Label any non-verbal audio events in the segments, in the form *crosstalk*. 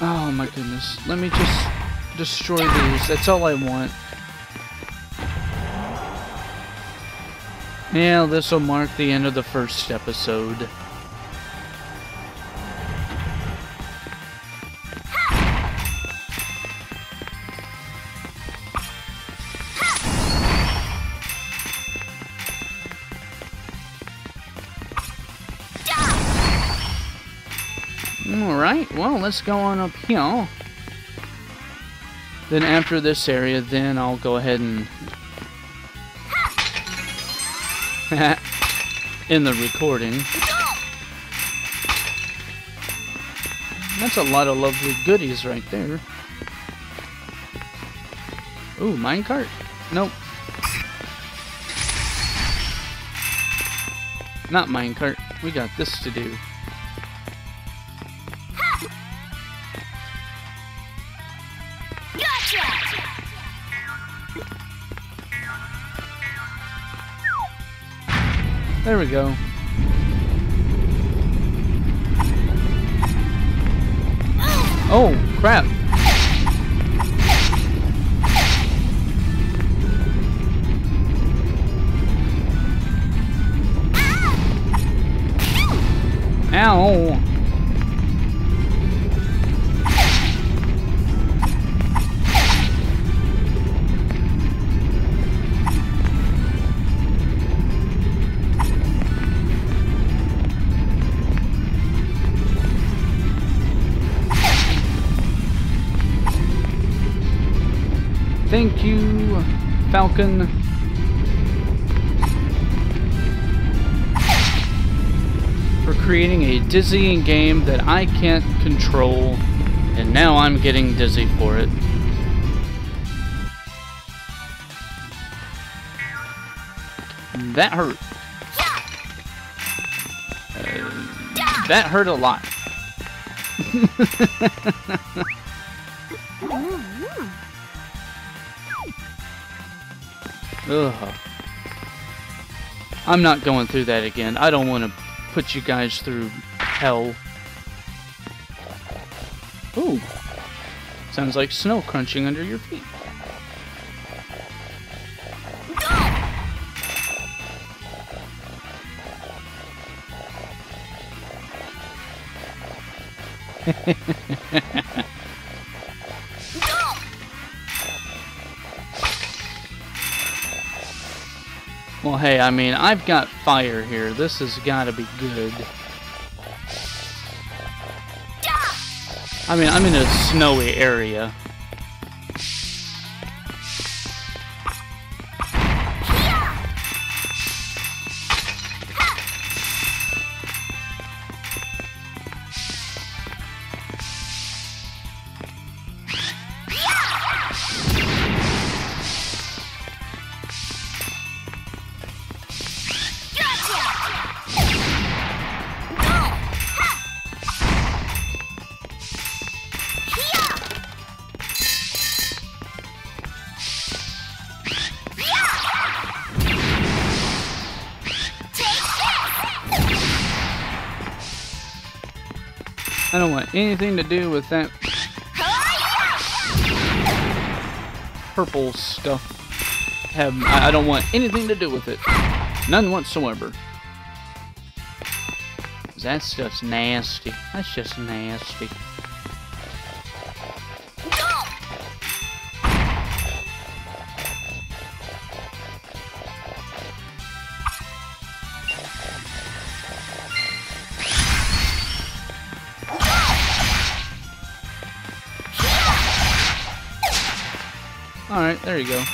Oh my goodness. Let me just destroy these. That's all I want. Yeah, this will mark the end of the first episode. Let's go on up here. Then after this area, then I'll go ahead and... *laughs* in the recording. That's a lot of lovely goodies right there. Ooh, minecart? Nope. Not minecart. We got this to do. There we go. Oh, crap. Falcom. For creating a dizzying game that I can't control, and now I'm getting dizzy for it. That hurt. Uh, that hurt a lot. *laughs* Ugh. I'm not going through that again. I don't want to put you guys through hell. Ooh. Sounds like snow crunching under your feet. *laughs* Well, hey, I mean, I've got fire here. This has got to be good. I mean, I'm in a snowy area. Anything to do with that purple stuff. Have I don't want anything to do with it. None whatsoever. That stuff's nasty. That's just nasty. There you go.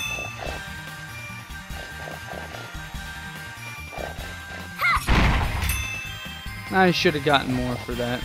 I should have gotten more for that.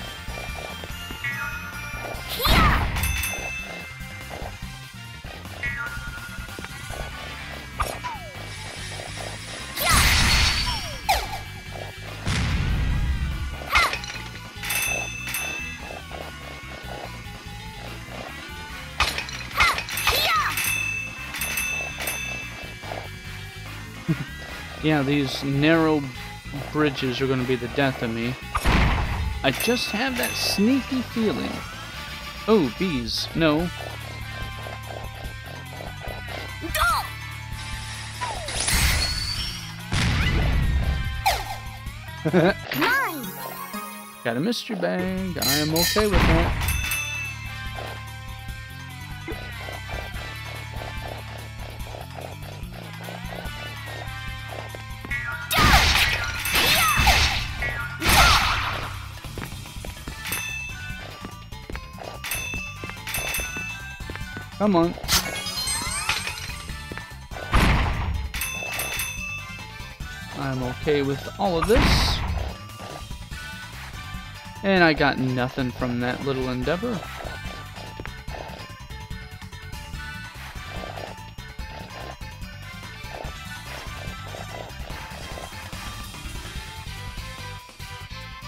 Yeah, these narrow bridges are going to be the death of me. I just have that sneaky feeling. Oh, bees. No. Mine. *laughs* Got a mystery bag. I am okay with that. Come on. I'm okay with all of this. And I got nothing from that little endeavor.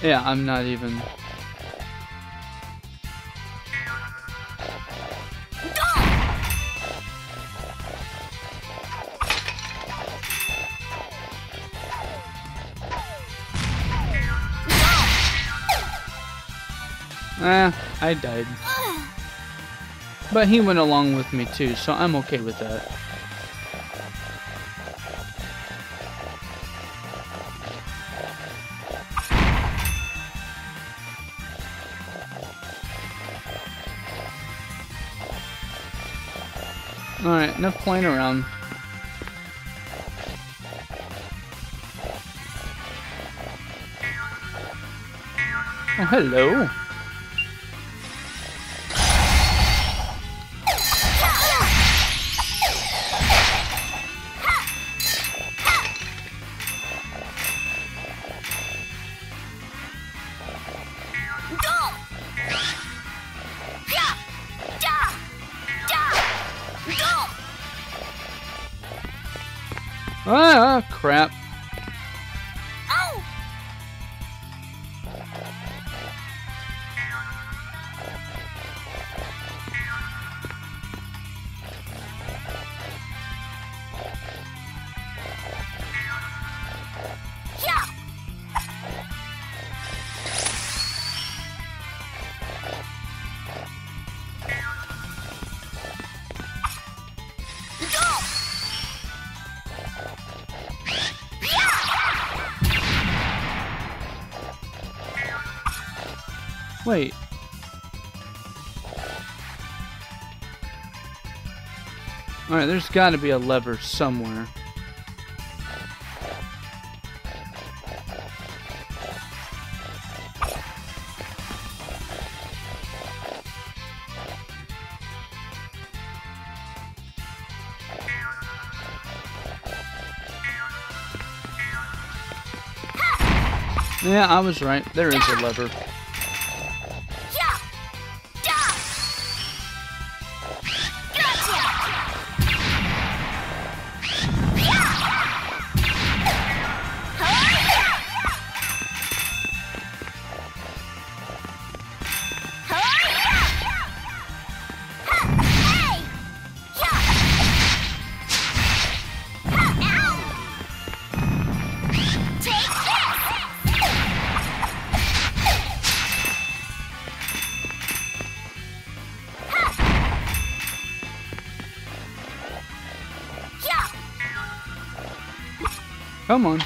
Yeah, I'm not even... I died. But he went along with me too, so I'm okay with that. Alright, enough playing around. Oh, hello. Alright, there's gotta be a lever somewhere. Yeah, I was right. There is a lever. Come on.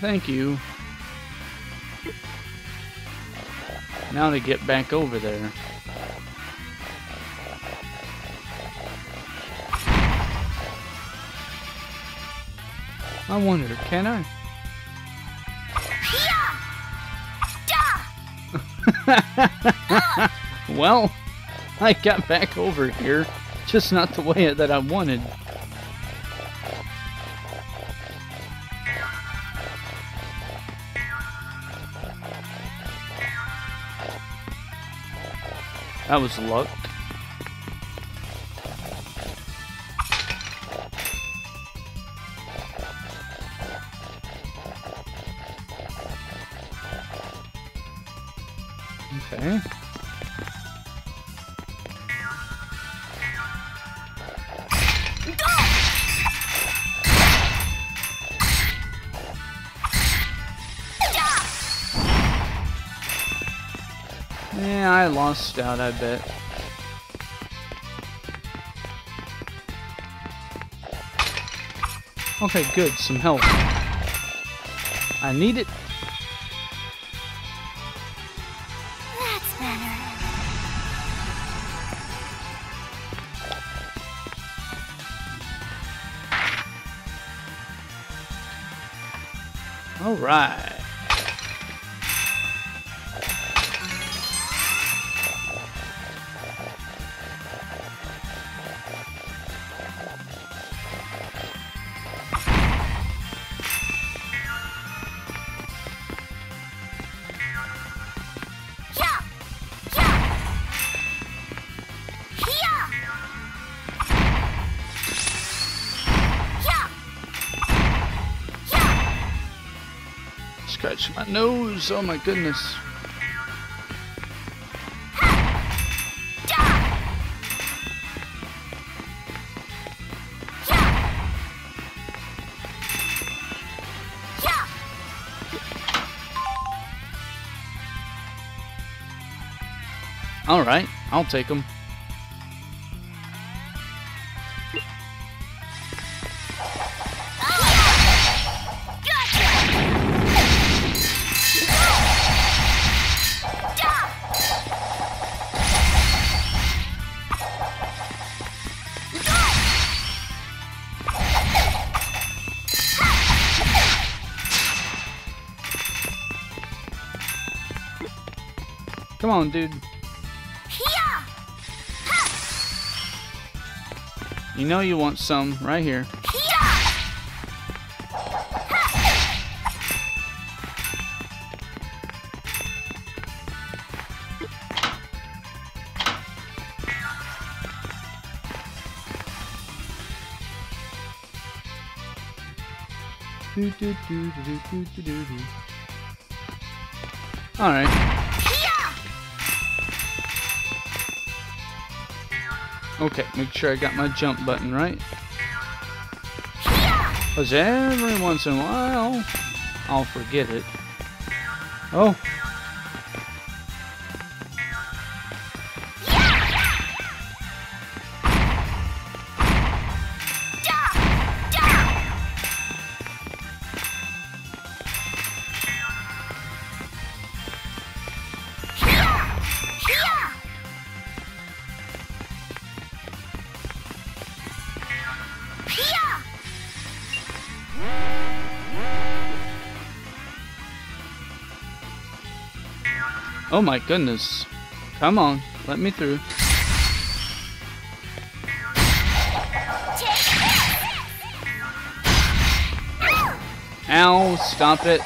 Thank you. Now to get back over there. I wonder, can I? *laughs* Well, I got back over here, just not the way that I wanted. That was luck. Okay. Yeah, I lost out, I bet. Okay, good. Some health. I need it. That's better. All right. nose. Oh my goodness. Alright, I'll take them. Come on, dude. You know you want some right here. All right. Okay, make sure I got my jump button right. Because every once in a while, I'll forget it. Oh. Oh my goodness. Come on, let me through. Ow, stop it.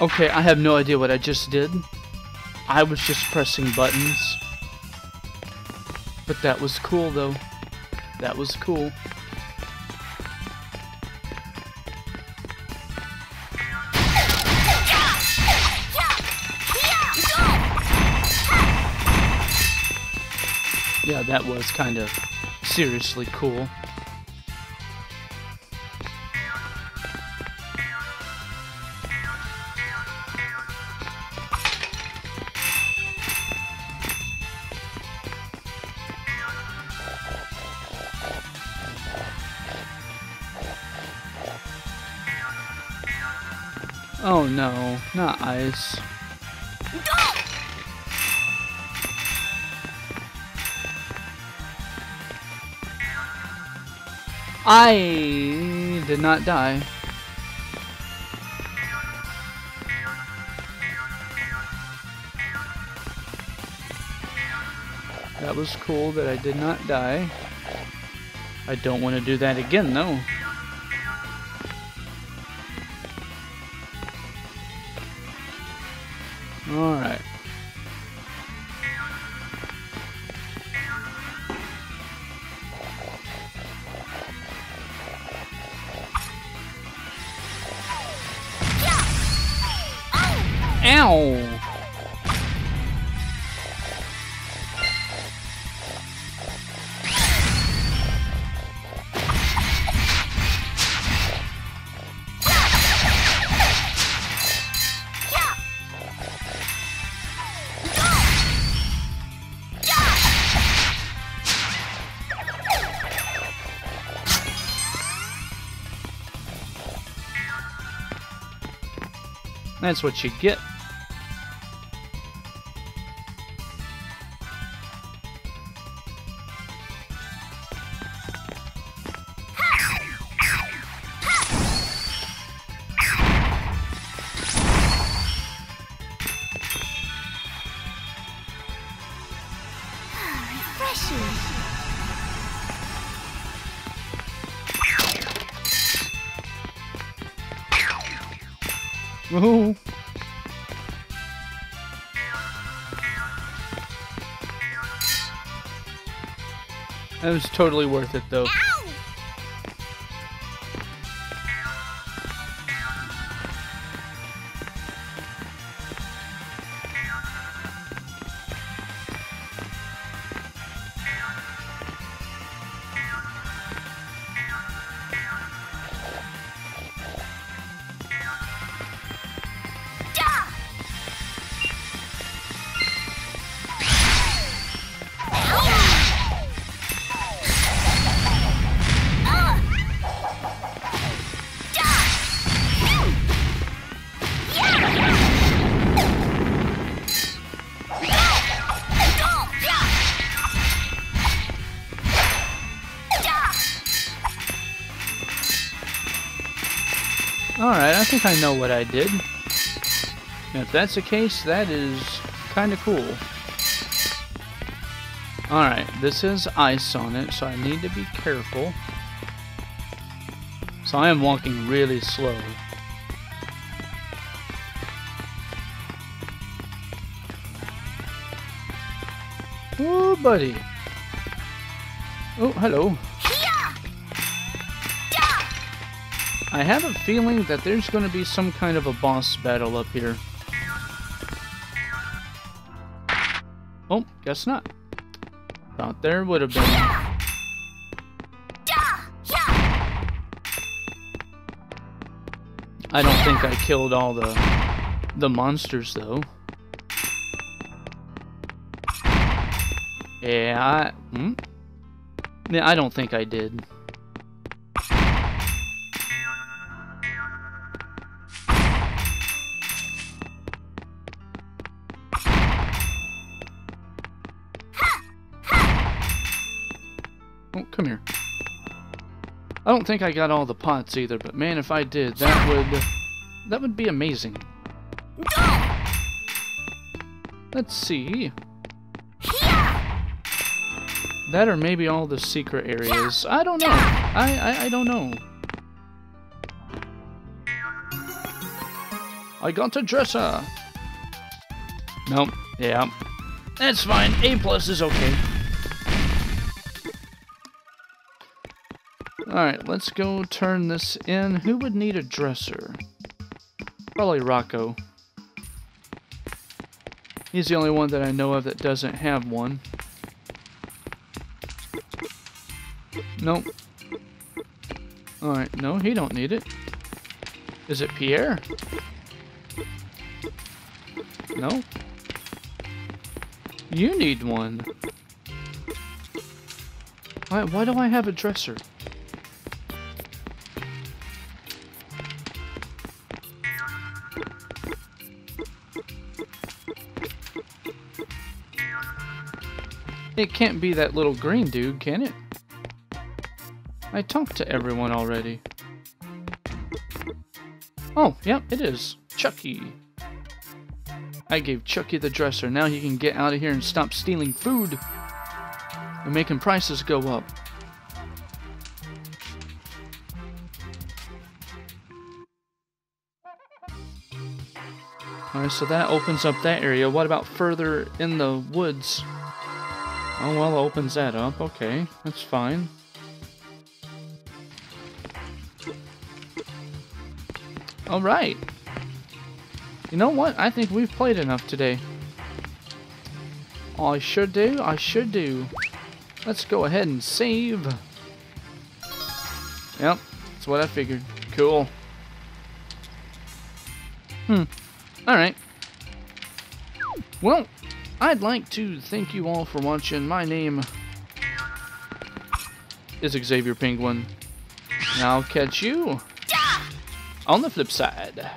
Okay, I have no idea what I just did. I was just pressing buttons. But that was cool though. That was cool. Yeah, that was kind of seriously cool. Oh no, not ice. I did not die. That was cool that I did not die. I don't want to do that again, though. Alright. Ow! That's what you get. Woohoo! That was totally worth it, though. Think I know what I did. And if that's the case, that is kind of cool. Alright, this has ice on it, so I need to be careful. So I am walking really slow. Oh, buddy. Oh, hello. I have a feeling that there's going to be some kind of a boss battle up here. Oh, guess not. Thought there would have been. I don't think I killed all the the monsters though. Yeah, I, hmm? Yeah, I don't think I did. I don't think I got all the pots either, but man, if I did, that would that would be amazing. Let's see. That or maybe all the secret areas. I don't know. I I, I don't know. I got a dresser. Nope. Yeah. That's fine. A plus is okay. Alright, let's go turn this in. Who would need a dresser? Probably Rocco. He's the only one that I know of that doesn't have one. Nope. Alright, no, he don't need it. Is it Pierre? No. You need one. Why, why do I have a dresser? It can't be that little green dude, can it? I talked to everyone already. Oh, yep, it is. Chucky. I gave Chucky the dresser. Now he can get out of here and stop stealing food. And making prices go up. Alright, so that opens up that area. What about further in the woods? Oh, well, opens that up. Okay, that's fine. Alright. You know what? I think we've played enough today. I should do. I should do. Let's go ahead and save. Yep, that's what I figured. Cool. Hmm. Alright. Well, I'd like to thank you all for watching. My name is Xavior Penguin. And I'll catch you on the flip side.